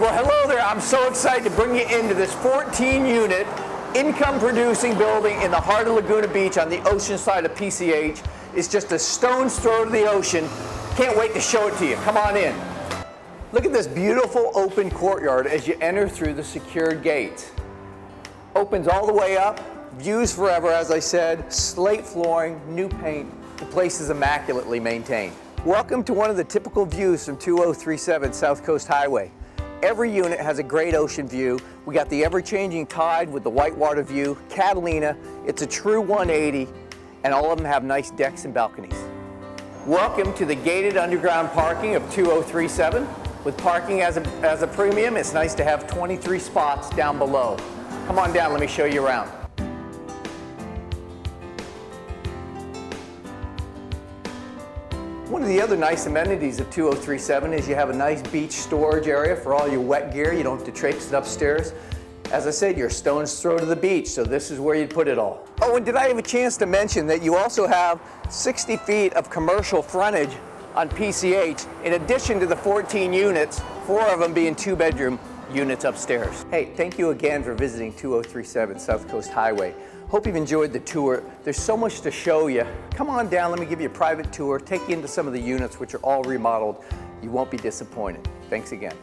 Well, hello there. I'm so excited to bring you into this 14 unit income producing building in the heart of Laguna Beach on the ocean side of PCH. It's just a stone's throw to the ocean. Can't wait to show it to you. Come on in. Look at this beautiful open courtyard as you enter through the secured gate. Opens all the way up, views forever, as I said, slate flooring, new paint. The place is immaculately maintained. Welcome to one of the typical views from 2037 South Coast Highway. Every unit has a great ocean view. We got the ever-changing tide with the whitewater view, Catalina. It's a true 180, and all of them have nice decks and balconies. Welcome to the gated underground parking of 2037. With parking as a, as a premium, it's nice to have 23 spots down below. Come on down, let me show you around. One of the other nice amenities of 2037 is you have a nice beach storage area for all your wet gear. You don't have to traipse it upstairs. As I said, you're stone's throw to the beach, so this is where you'd put it all. Oh, and did I have a chance to mention that you also have 60 feet of commercial frontage on PCH, in addition to the 14 units, four of them being two-bedroom units upstairs. Hey, thank you again for visiting 2037 South Coast Highway. Hope you've enjoyed the tour. There's so much to show you. Come on down, let me give you a private tour, take you into some of the units which are all remodeled. You won't be disappointed. Thanks again.